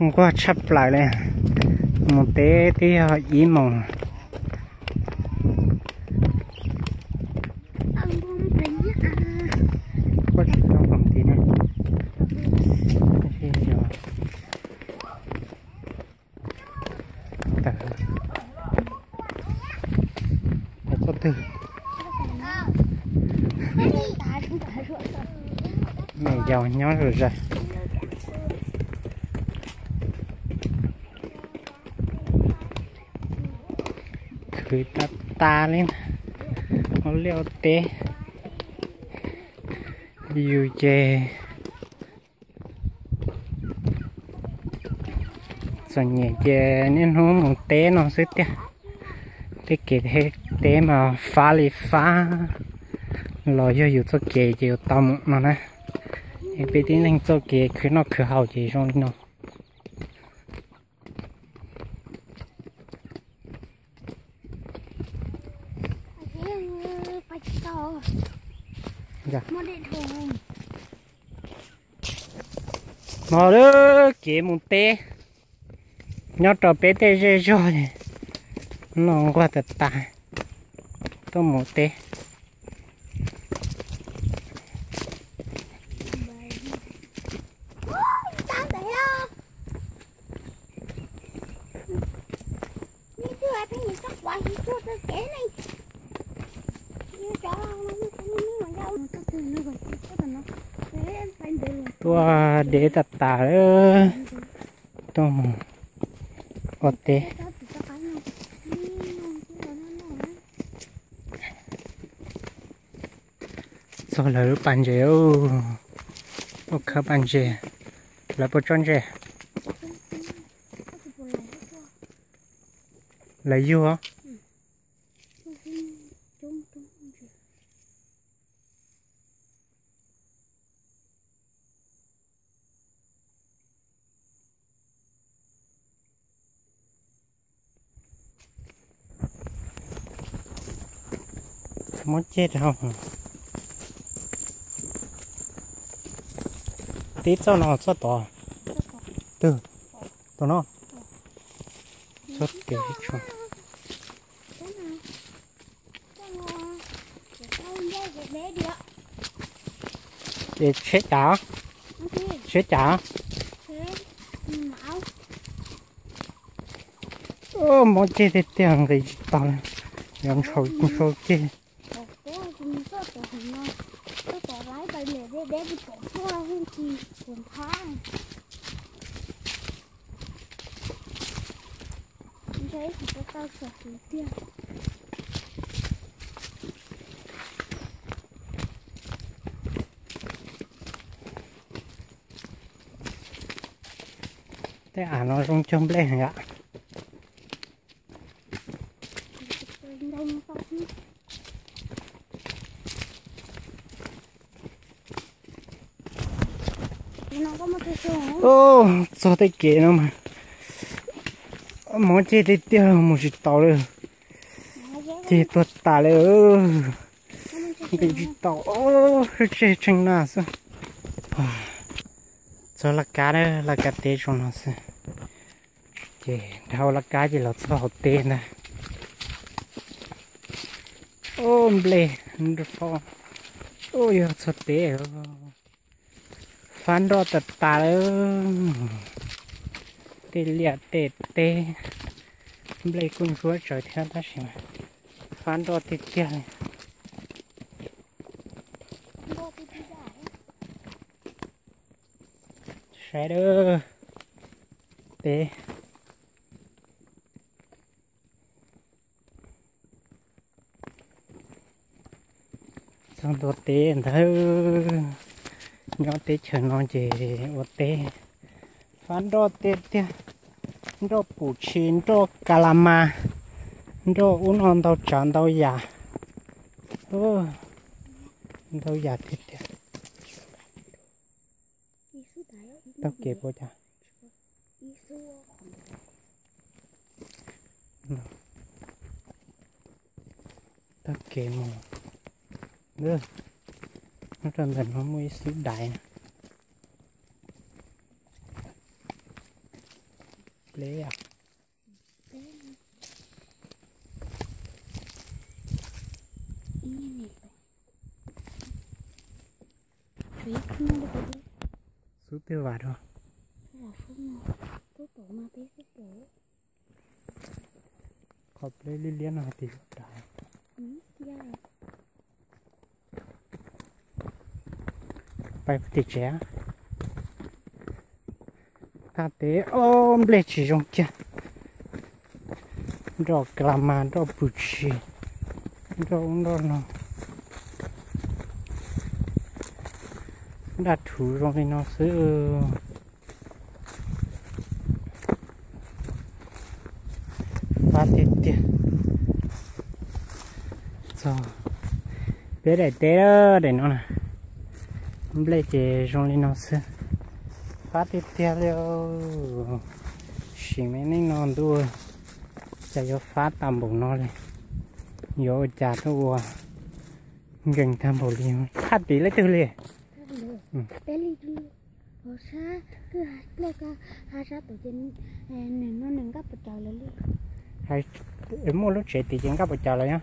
không có chấp lại này một té tí không tính à. có trong phòng tí này rồi. Tờ. Từ mẹ giàu nhó rồi ra cứ ta ta lên nó leo té yêu chè rồi nhẹ chè nên hôm một té nó sẽ té té kể thế té mà phá li phá. Lo cho dù cho kể chịu tâm nó nè. Em biết tiếng anh cho kể cứ nó cứ hậu chỉ trong nó. Dạ. Mà đó kể một té nhớ trò bé té rồi nó qua thật tài. Tôi một té Sao thế à? Như chưa ai thấy gì chắc quá thì chưa tôi kể này. Như chó nó nó nó mà đâu. Nó cứ nó gọi cái cái nó. Thế em phải đưa. tôi để thật tài đó tôi một có té Cái đó thì để cái nào. Ừ, cái đó nó nó. sau là bạn dễ ô ô khá bạn dễ là bộ tròn là yêu hả muốn chết không? Tí cho nó, cho to. Từ, to nó. Rất kỹ cho. Cái? Để chết chả? Chết chả? Ô muốn chết thì tiền thì tao làm chết Ồ, thế là chúng tôi tổ hình nó. Tôi tổ lái bay lẻ để bé đi tổ xua hơn thì cuốn thang. Thì tao sửa túi tiền. thế à nó rong chôm lên ạ ô sao tay kệ nó mà? Món chết thì tiêu là một chút rồi chết tuột tả rồi bị chút tàu ô chết chừng nào sao? Cho là cá đấy là cá tê cho nó sao? Chị đâu là cá gì là sao tê nè. Ô blê nó phò ô giờ sao tê rồi phán đo tật tà tê liệt tê tê. Ble cũng chúa trời theo ta xem. Phán đo tê tê này. Sẽ đưa để xong đồ tế thơ nhỏ tế chờ nó chỉ ô tế phán đo tế tế đo bù chín đo ma đo uống hòn tàu chọn tàu già ô tàu già thế thế tao kịp vô cha tao kịp mù nữa nó trên thành nó mới xíu đại. Nè lé à. Thủy số tiêu vào thôi là lấy liên liên là thì ừ, ra rồi, phải thì trẻ. Ta tế ôm lệ chỉ trong kia. Rồi grama rồi bự chi rồi đồ nó đặt thủ rồi thì nó sẽ phát tiết tiết rồi. Bé để té đó để nó này lệ chỉ trong thì nó sẽ phát tiết tiết rồi chỉ mấy nên nó đua cho nó phát tầm bụng nó lên vô chả nó gần tham bổ liền phát tí lấy từ liền đi đi, xa, cứ hạt lê ca, hạt ra tổ trên, nền nó hay em mua lúc trẻ thì có bữa chờ lại nhá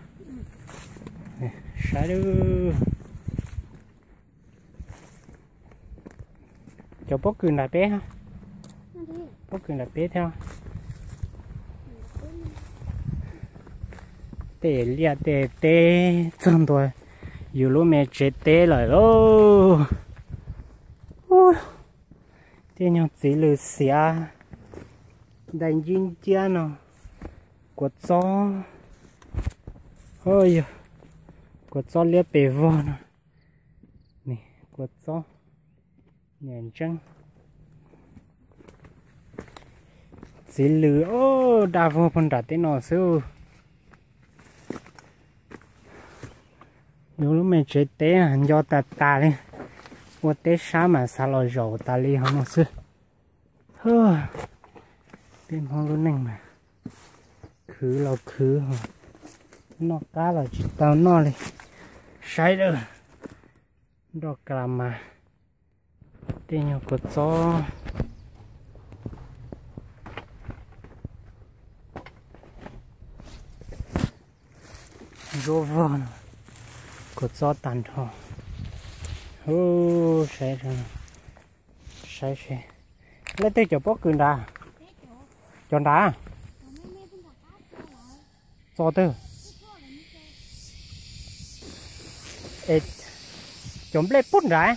sai đưa cho bố cường lại bé ha. Bố cường lại bé theo. Tê lia tê tê chân thôi. Dù lúc mẹ chết tê lại lô. Ôi tê nhau chỉ lừa xia đánh dinh chia nó quật gió ôi quật gió lia bề vô nè, quật gió nhện trăng. Chỉ lửa ô, đa vô phần đặt tên nó sư nếu lúc mình chế tế hẳn do ta ta lên Vô tế sáng mà xa lò rầu ta li hẳn nó sư hơ. Tên không lúc nè mà. Khứ lò khứ hả? Nó cá là chỉ tao nó đi. Sai được. Đó cả mà tên nhau của gió. Gió vòn cột gió tàn thò ô sai rồi sai sai lấy tay chỗ bóc cường đà chọn đá cho tư. Ê chọn lấy bút ra.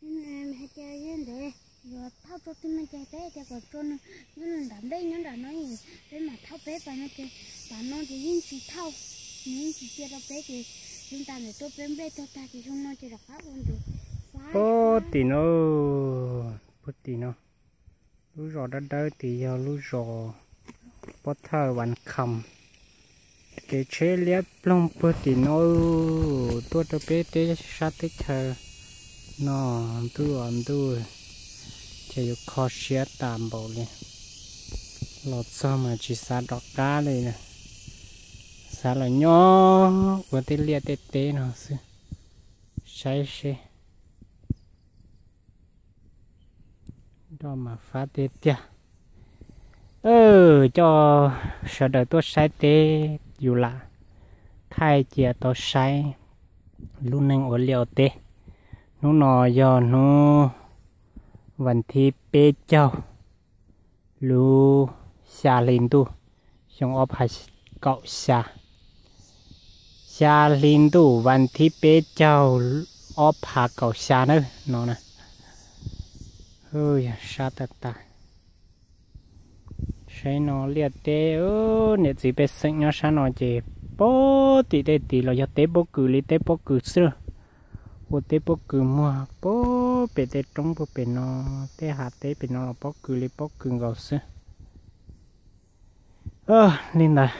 nên hay chơi lên để rồi tháo cho tôi nó. chơi bé cho còn cho nó. Nó lần đám nói gì mà tháo bé và nó chơi nó chỉ tháo những chỉ chơi đó thì chúng ta để tốt bé cho ta thì chúng nó chơi được pháp luôn rồi bố thì nó. Bố thì nó lú rò đã đỡ thì giờ lú rò. Bố thơ bạn khầm. Cái chế liệt plong bố thì nó. Tôi cho bé tới sát tới thơ nó tu ăn tu chỉ có khó xé tạm bộ này lọt sao mà chỉ sát đọc cá đây nè. Xa là nhỏ của tê liệt tế tế nó sư sai sai đó mà phá tê tia ừ cho sợ đời tôi sai tê, dù là thay chia tôi sai luôn nên ở liều tê nó nọ giờ nó vẫn thi bê châu lu xa lên tu. Xong ốp hạt cậu xa xa lên tu vẫn thi bê châu ốp hạt cậu xa nữa nó nè ôi sa ta ta sai nó liệt tê ơ nè gì biết sinh nó sa nó chỉ bố tí tê tí lo cho tê bố cử lý tê bố cử xưa ô tế bốc cừ mua bố bể tế trống bố bể nó tế hạt tế bể nó là bó cừ lấy bốc cừ gạo sơ ơ linh là